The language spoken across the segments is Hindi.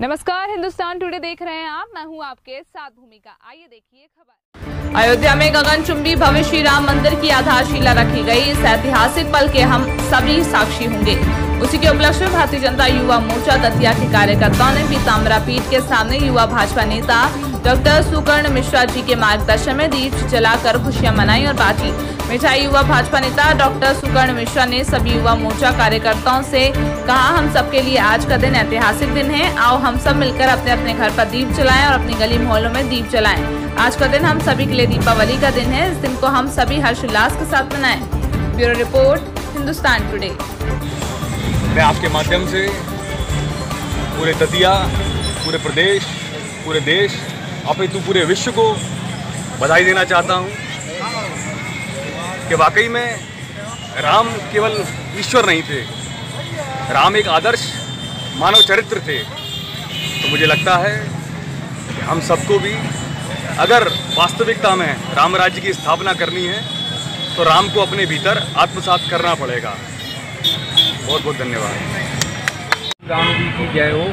नमस्कार, हिंदुस्तान टुडे देख रहे हैं आप। मैं हूँ आपके साथ भूमिका। आइए देखिए खबर। अयोध्या में गगनचुंबी भव्य श्री राम मंदिर की आधारशिला रखी गई। इस ऐतिहासिक पल के हम सभी साक्षी होंगे। उसी के उपलक्ष्य में भारतीय जनता युवा मोर्चा दतिया के कार्यकर्ताओं ने पीताम्बरा पीठ के सामने युवा भाजपा नेता डॉक्टर सुकर्ण मिश्रा जी के मार्गदर्शन में दीप जलाकर खुशियाँ मनाई और बांटी। मिठाई युवा भाजपा नेता डॉक्टर सुकर्ण मिश्रा ने सभी युवा मोर्चा कार्यकर्ताओं से कहा, हम सबके लिए आज का दिन ऐतिहासिक दिन है। आओ, हम सब मिलकर अपने अपने घर पर दीप जलाएँ और अपनी गली मोहल्लों में दीप जलाएँ। आज का दिन हम सभी के लिए दीपावली का दिन है। इस दिन को हम सभी हर्षोल्लास के साथ मनाएँ। Bureau report, Hindustan today. मैं आपके माध्यम से पूरे दतिया पूरे प्रदेश, पूरे देश अपितु पूरे विश्व को बधाई देना चाहता हूँ कि वाकई में राम केवल ईश्वर नहीं थे, राम एक आदर्श मानव चरित्र थे। तो मुझे लगता है कि हम सबको भी अगर वास्तविकता में राम राज्य की स्थापना करनी है तो राम को अपने भीतर आत्मसात करना पड़ेगा। बहुत बहुत धन्यवाद। राम जी की जय हो।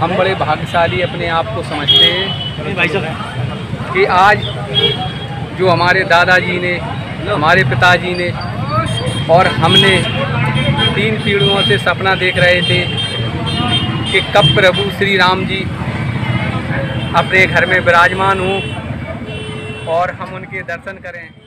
हम बड़े भाग्यशाली अपने आप को समझते हैं कि आज जो हमारे दादाजी ने, हमारे पिताजी ने और हमने तीन पीढ़ियों से सपना देख रहे थे कि कब प्रभु श्री राम जी अपने घर में विराजमान हों और हम उनके दर्शन करें।